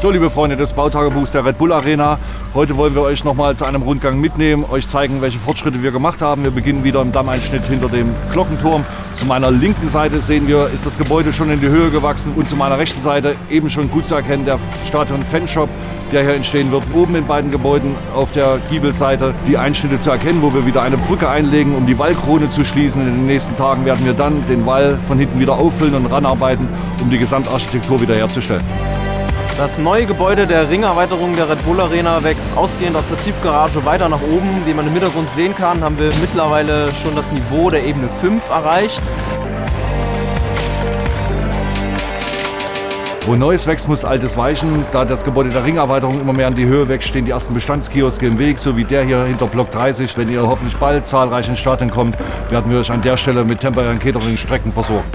So, liebe Freunde des Bautagebuchs der Red Bull Arena, heute wollen wir euch nochmal zu einem Rundgang mitnehmen, euch zeigen, welche Fortschritte wir gemacht haben. Wir beginnen wieder im Dammeinschnitt hinter dem Glockenturm. Zu meiner linken Seite sehen wir, ist das Gebäude schon in die Höhe gewachsen und zu meiner rechten Seite eben schon gut zu erkennen der Stadion Fanshop, der hier entstehen wird. Oben in beiden Gebäuden auf der Giebelseite die Einschnitte zu erkennen, wo wir wieder eine Brücke einlegen, um die Wallkrone zu schließen. In den nächsten Tagen werden wir dann den Wall von hinten wieder auffüllen und ranarbeiten, um die Gesamtarchitektur wiederherzustellen. Das neue Gebäude der Ringerweiterung der Red Bull Arena wächst ausgehend aus der Tiefgarage weiter nach oben. Wie man im Hintergrund sehen kann, haben wir mittlerweile schon das Niveau der Ebene 5 erreicht. Wo Neues wächst, muss Altes weichen. Da das Gebäude der Ringerweiterung immer mehr in die Höhe wächst, stehen die ersten Bestandskioske im Weg, so wie der hier hinter Block 30. Wenn ihr hoffentlich bald zahlreich in Stadien kommt, werden wir euch an der Stelle mit temporären Catering-Strecken versorgen.